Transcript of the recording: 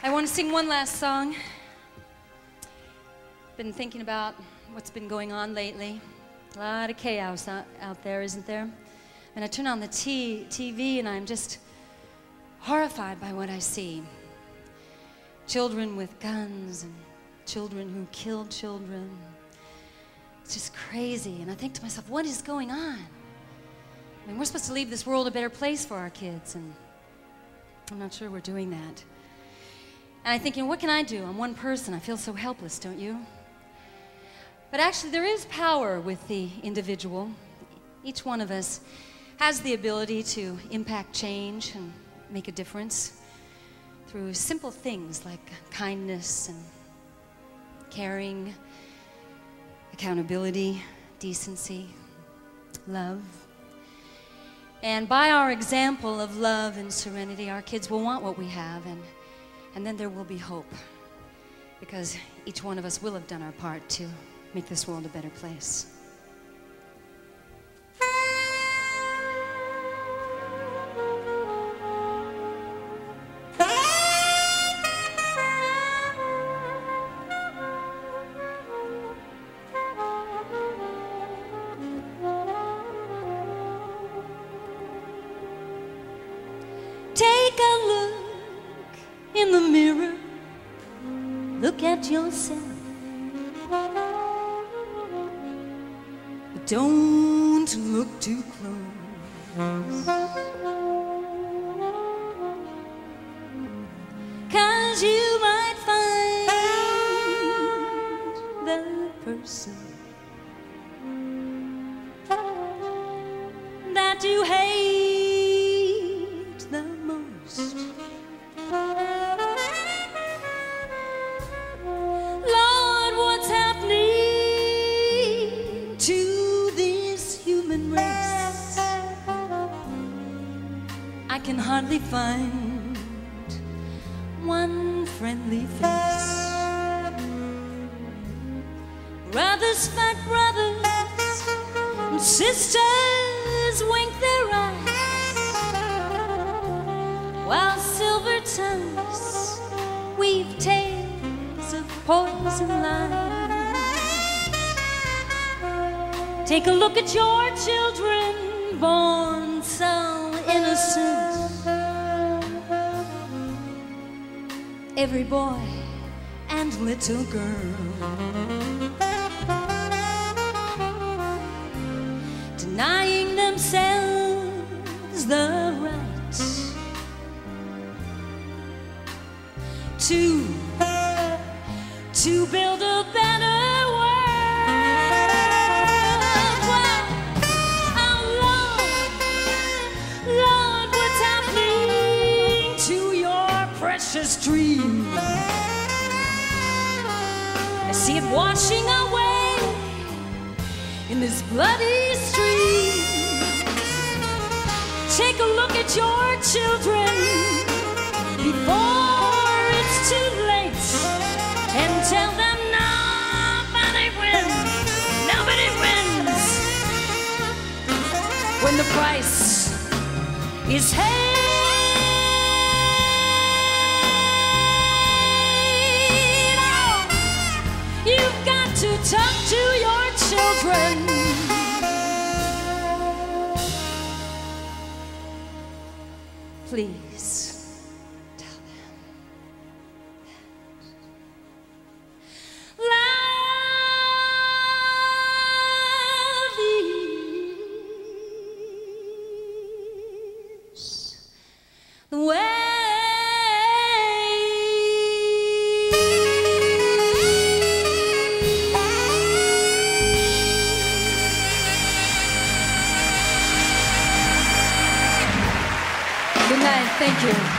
I want to sing one last song. Been thinking about what's been going on lately. A lot of chaos out, out there, isn't there? And I turn on the t- TV and I'm just horrified by what I see. Children with guns and children who killed children. It's just crazy. And I think to myself, what is going on? I mean, we're supposed to leave this world a better place for our kids, and I'm not sure we're doing that. And I'm thinking, what can I do? I'm one person. I feel so helpless, don't you? But actually, there is power with the individual. Each one of us has the ability to impact change and make a difference through simple things like kindness and caring, accountability, decency, love. And by our example of love and serenity, our kids will want what we have, and, and then there will be hope. Because each one of us will have done our part to make this world a better place. Look at yourself. But don't look too close. Cause you might find the person that you hate can hardly find one friendly face. Brothers fight brothers, and sisters wink their eyes, while silver tongues weave tales of poison lies. Take a look at your children, born so innocent. Every boy and little girl. denying themselves the right to to build a precious dream? I see it washing away in this bloody stream. Take a look at your children before it's too late and tell them nobody wins. Nobody wins when the price is paid. please. Thank you.